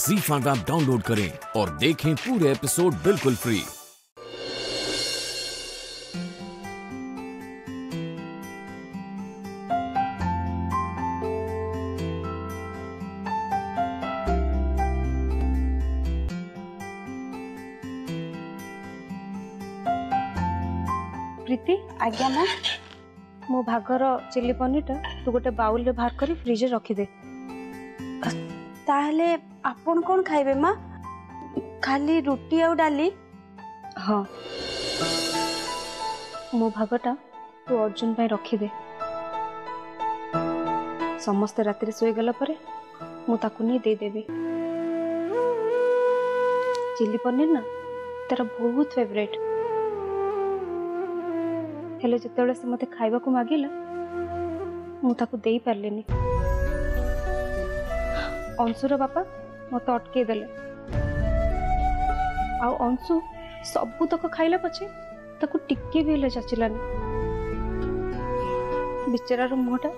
जी five app download करें और देखें पूरे एपिसोड बिल्कुल फ्री प्रीति आज्ञा मो भागर मैम ମୋ तू गोटे बाउल रे ଗୋଟେ ବାଉଲରେ फ्रिज रे रखी दे ताहले आपन कोन खाइबे मा खाली रोटी आ डाली हां मो भागटा तू अर्जुन भाई रखि दे समस्त रात सोई गेला परे मु ताकु दे चिल्ली पनीर ना तेरा बहुत फेवरेट हेले जते से मते खाइबा मगिल मागिला मु ताकु देई अंशुर बापा मत अटकईदे आंशु सबुतक खाइला पचे टे भी चचिलानी बिचरार मुहटा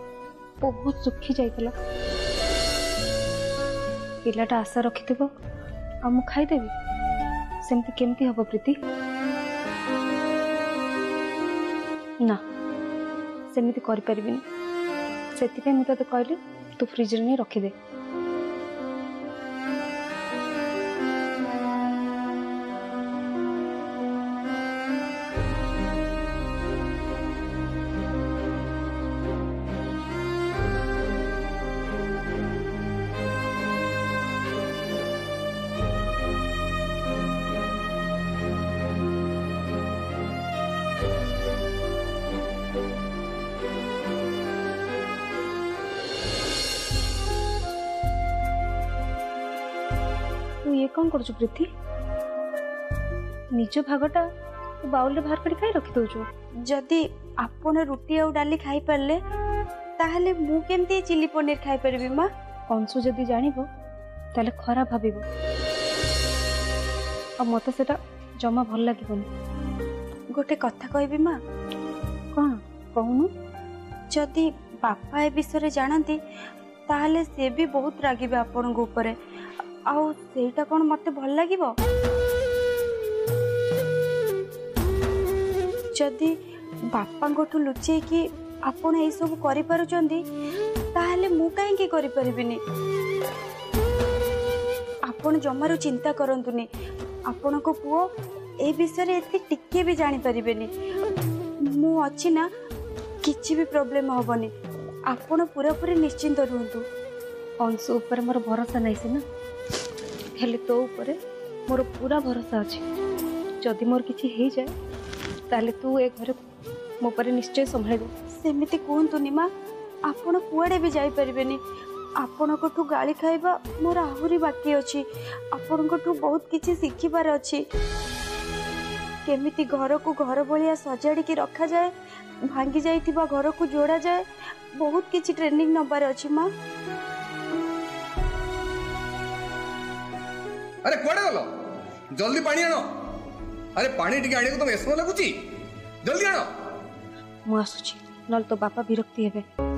बहुत सुखी जा पाटा आशा रखि खाईदेवि सेमती केमती हम प्रीति ना सेमती करें मुझे कहली तू फ्रिज रे नहीं କ'ଣ କରୁଛୁ ପ୍ରୀତି ନିଜ ଭାଗଟା ବାଉଲରେ ବାହାର କରି କାହିଁ ରଖିଦେଉଛୁ ଯଦି ଆପଣ ରୁଟି ଆଉ ଡାଲି ଖାଇପାରିଲେ ତାହେଲେ ମୁଁ କେମିତି ଚିଲି ପନିର ଖାଇପାରିବି ମା କଂସୁ ଯଦି ଜାଣିବ ତାହେଲେ ଖରାପ ଭାବିବ ଆଉ ମୋତେ ସେଟା ଜମା ଭଲ ଲାଗିବନି ଗୋଟେ କଥା କହିବି ମା କ'ଣ କହୁନୁ ଯଦି ବାପା ଏ ବିଷୟରେ ଜାଣନ୍ତି ତାହେଲେ ସେ ବି ବହୁତ ରାଗିବେ ଆପଣଙ୍କ ଉପରେ ଆଉ ସେଇଟା କ'ଣ ମୋତେ ଭଲ ଲାଗିବ ଯଦି ବାପାଙ୍କଠୁ ଲୁଚେଇକି ଆପଣ ଏଇସବୁ କରିପାରୁଛନ୍ତି ତାହେଲେ ମୁଁ କାହିଁକି କରିପାରିବିନି ଆପଣ ଜମାରୁ ଚିନ୍ତା କରନ୍ତୁନି ଆପଣଙ୍କ ପୁଅ ଏ ବିଷୟରେ ଏତେ ଟିକେ ବି ଜାଣିପାରିବେନି ମୁଁ ଅଛି ନା କିଛି ବି ପ୍ରୋବ୍ଲେମ୍ ହେବନି ଆପଣ ପୁରାପୁରି ନିଶ୍ଚିନ୍ତ ରୁହନ୍ତୁ ଅଂଶୁ ଉପରେ ମୋର ଭରସା ନାହିଁ ସିନା ହେଲେ ତୋ ଉପରେ ମୋର ପୁରା ଭରସା ଅଛି ଯଦି ମୋର କିଛି ହେଇଯାଏ ତାହେଲେ ତୁ ଏ ଘରେ ମୋ ପରେ ନିଶ୍ଚୟ ସମ୍ଭାଳିବୁ ସେମିତି କୁହନ୍ତୁନି ମା ଆପଣ କୁଆଡ଼େ ବି ଯାଇପାରିବେନି ଆପଣଙ୍କଠୁ ଗାଳି ଖାଇବା ମୋର ଆହୁରି ବାକି ଅଛି ଆପଣଙ୍କଠୁ ବହୁତ କିଛି ଶିଖିବାର ଅଛି କେମିତି ଘରକୁ ଘର ଭଳିଆ ସଜାଡ଼ିକି ରଖାଯାଏ ଭାଙ୍ଗି ଯାଇଥିବା ଘରକୁ ଯୋଡ଼ାଯାଏ ବହୁତ କିଛି ଟ୍ରେନିଂ ନେବାର ଅଛି ମା' अरे कड़े गल जल्दी पा आण अरे पानी टिके आने को तुम एसम लगुच जल्दी आसुची मुझे नो बापा विरक्ति है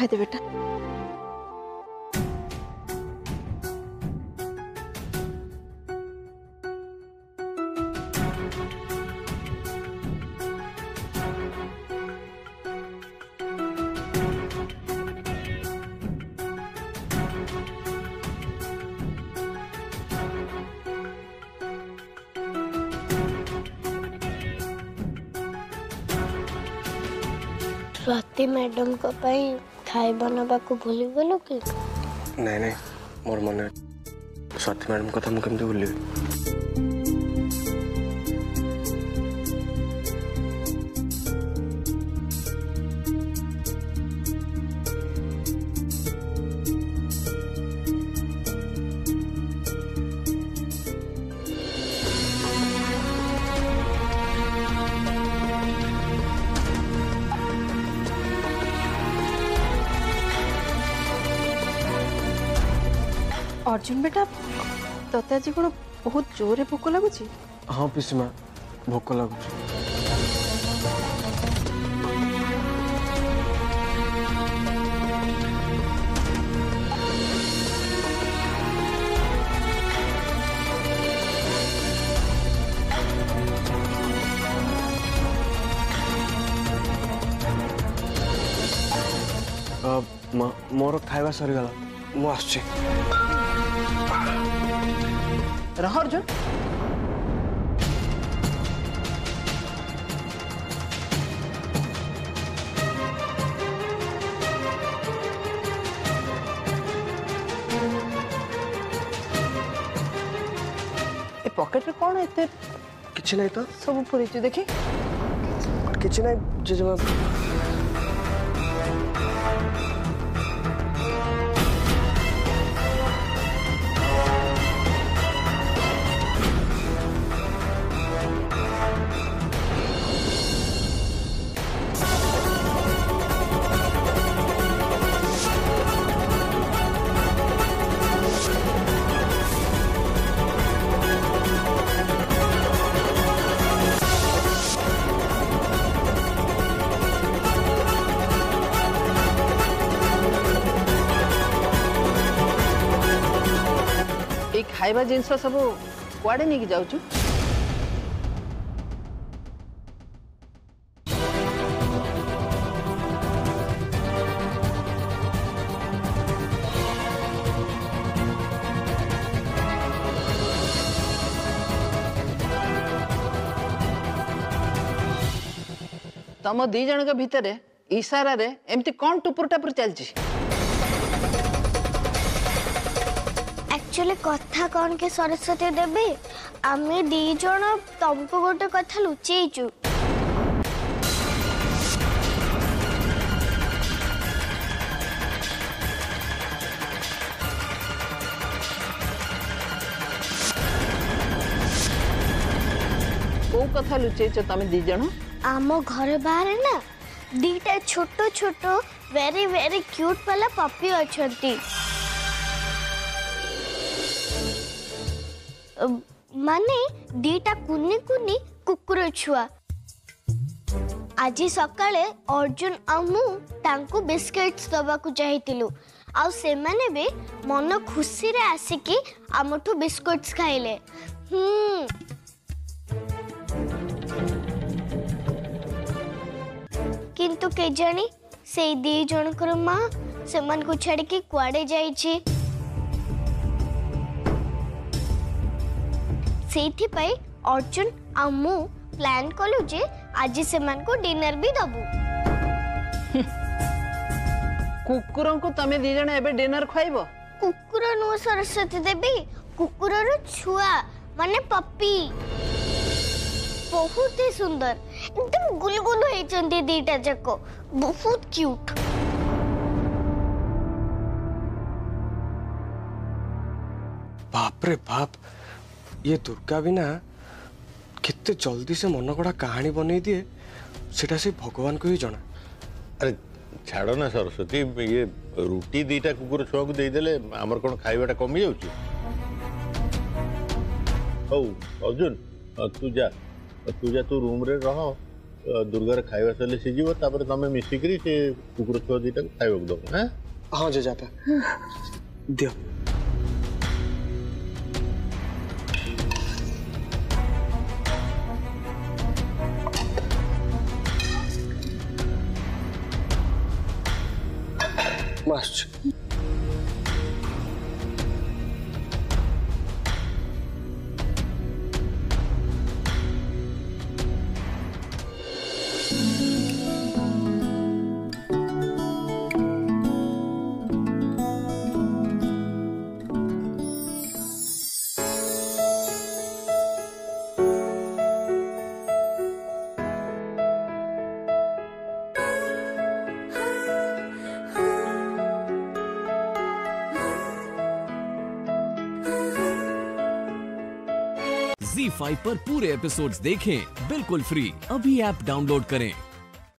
खाई दे बेटा स्वाति मैडम को ମିଠାଇ ବନାବାକୁ ଭୁଲିଗଲୁ କି ନାଇଁ ନାଇଁ ମୋର ମନେ ଅଛି ସତୀ ମ୍ୟାଡ଼ାମ୍ କଥା ମୁଁ କେମିତି ଭୁଲିବି ଅର୍ଜୁନ ବେଟା ତତେ ଆଜି କ'ଣ ବହୁତ ଜୋରରେ ଭୋକ ଲାଗୁଛି ହଁ ପିସିମା ଭୋକ ଲାଗୁଛି ମୋର ଖାଇବା ସରିଗଲା ମୁଁ ଆସୁଛି रहा अर्जुन पकेट में कौन है इतने किचन है तो सब पूरी देखी किचन है जो खावा जिनस सब कड़े नहीं जा तुम दीज भारे इशारा एमती कौन टुपुरटापुर चलती एक्चुअली कथा कौन के सरस्वती देवी आम दी जन तुमको गोटे कथा लुचेचु कथा लुचेच तुम दी आम घर बाहर ना दीटा छोट छोट वेरी वेरी क्यूट वाला पपी अच्छा ମାନେ ଦିଟା କୁନି କୁନି କୁକୁର ଛୁଆ ଆଜି ସକାଳେ ଅର୍ଜୁନ ଆଉ ମୁଁ ତାଙ୍କୁ ବିସ୍କିଟ୍ସ ଦେବାକୁ ଚାହିଁଥିଲୁ ଆଉ ସେମାନେ ବି ମନ ଖୁସିରେ ଆସିକି ଆମଠୁ ବିସ୍କୁଟ୍ସ ଖାଇଲେ କିନ୍ତୁ କେଜାଣି ସେଇ ଦୁଇ ଜଣଙ୍କର ମା ସେମାନଙ୍କୁ ଛାଡ଼ିକି କୁଆଡ଼େ ଯାଇଛି ସେଇଥିପାଇଁ ଅର୍ଜୁନ ଆଉ ମୁଁ ପ୍ଲାନ୍ କଲୁ ଯେ ଆଜି ସେମାନଙ୍କୁ ଡିନର ବି ଦବୁ କୁକୁରଙ୍କୁ ତମେ ଦି ଜଣ ଏବେ ଡିନର ଖୁଆଇବ କୁକୁର ନୁହଁ ସରସ୍ୱତୀ ଦେବୀ କୁକୁରର ଛୁଆ ମାନେ ପପି ବହୁତ ହି ସୁନ୍ଦର ଏକଦମ ଗୁଲଗୁଲ ହେଇଛନ୍ତି ଦିଟା ଯାକ ବହୁତ କ୍ୟୁଟ ବାପରେ ବାପ ये दुर्गा बिना केते जल्दी से मन गढ़ा कहानी बनई दिए सेटा से भगवान को ही जना अरे छाड़ ना सरस्वती ये रुटी दीटा कुकुर छुआ को देदेले आमर कोन खाइबाटा कमी जाउची हौ अर्जुन तू जा तू जा तू रूम रे रह दुर्गार खाइबा सले सिजिबो तापर तमे मिसिकरी से कुकुर छुआ दीटा को खाइबो दो हां हां जे जाता हाँ। दियो Márcio, फाइव पर पूरे एपिसोड्स देखें बिल्कुल फ्री अभी ऐप डाउनलोड करें